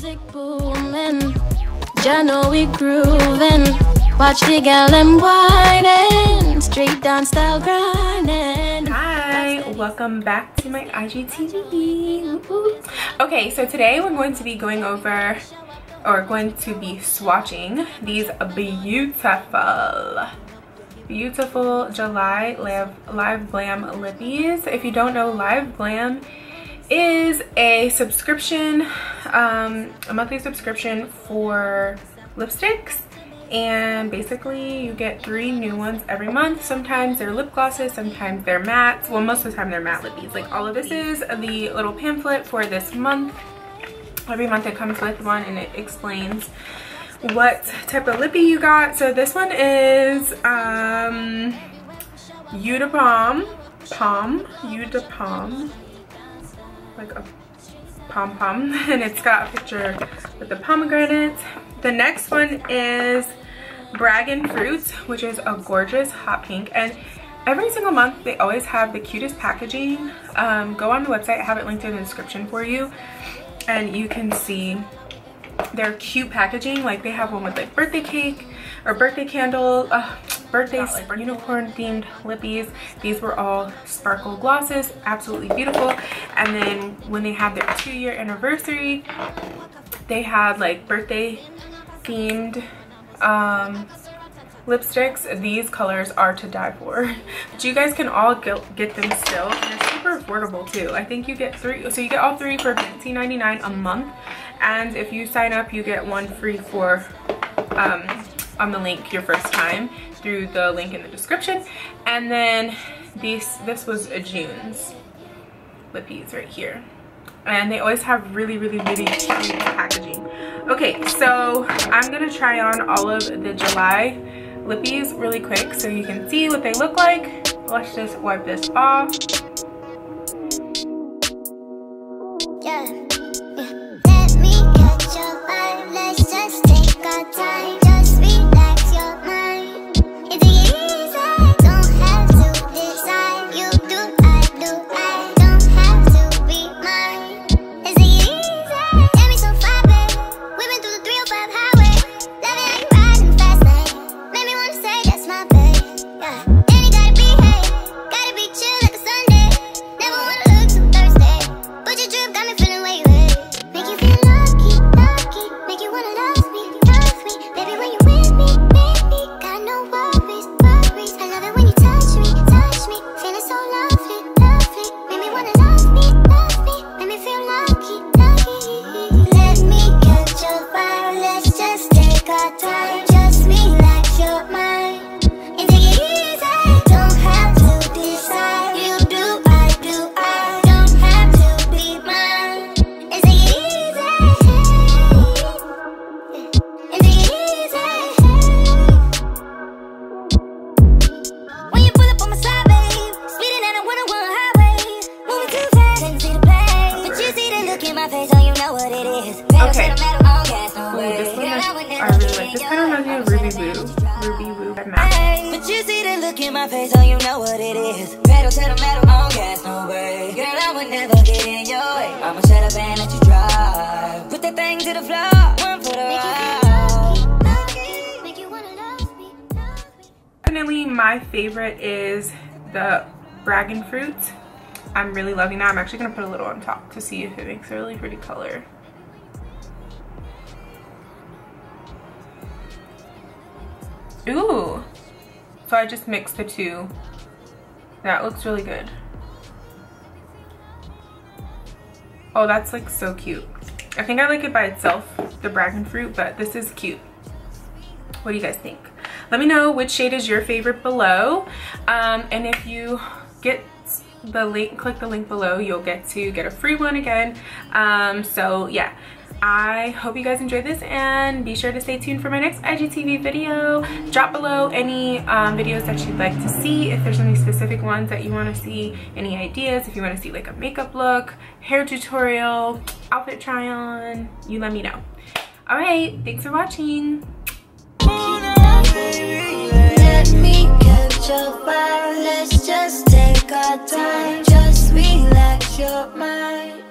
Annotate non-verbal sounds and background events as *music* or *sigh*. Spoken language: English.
music booming. Know we grooving. Watch the gal whining. Style grinding. Hi, welcome back to my IGTV. Okay, so today we're going to be going over or going to be swatching these beautiful beautiful July Live, Live Glam Lippies. If you don't know, Live Glam is a subscription, um, a monthly subscription for lipsticks. And basically you get three new ones every month. Sometimes they're lip glosses, sometimes they're mattes. Well, most of the time they're matte lippies. Like all of this is the little pamphlet for this month. Every month it comes with one and it explains what type of lippy you got. So this one is um, de Pom, Pom, Eau de Pom, like a pom-pom. *laughs* And it's got a picture with the pomegranate. The next one is Bragin Fruits, which is a gorgeous hot pink. And every single month they always have the cutest packaging. Um, go on the website, I have it linked in the description for you. And you can see their cute packaging like they have one with like birthday cake or birthday candle uh, birthday. like unicorn themed lippies. These were all sparkle glosses absolutely beautiful. And then when they had their two year anniversary they had like birthday themed um lipsticks. These colors are to die for. *laughs* But you guys can all get, get them still. They're super affordable too. I think you get three so you get all three for 19.99 a month. And if you sign up you get one free for um, on the link your first time through the link in the description. And then this this was a June's lippies right here. And they always have really really really cute packaging. Okay so I'm gonna try on all of the July lippies really quick so you can see what they look like. Let's just wipe this off Okay. the metal, on gas, no Ooh, this one I would I never really like this kind of reminds me of Ruby Woo Ruby Woo by Mac But you see the look in my face, oh, you know what it is. Pedal to the metal, on gas, no way. Girl, I would never get in your way. I'ma shut up and let you drive. Put that thing to the floor, one for the ride. Make you wanna love me, love me. Definitely my favorite is the Dragon Fruit. I'm really loving that. I'm actually going to put a little on top to see if it makes a really pretty color. Ooh. So I just mixed the two. That looks really good. Oh, that's like so cute. I think I like it by itself, the Dragon Fruit, but this is cute. What do you guys think? Let me know which shade is your favorite below. Um, and if you get the link, click the link below, you'll get to get a free one again. Um, so yeah, I hope you guys enjoyed this and be sure to stay tuned for my next IGTV video. Drop below any um, videos that you'd like to see, if there's any specific ones that you want to see, any ideas, if you want to see like a makeup look, hair tutorial, outfit try on, you let me know. All right, thanks for watching. Let me catch your fire. Let's just take our time. Just relax your mind.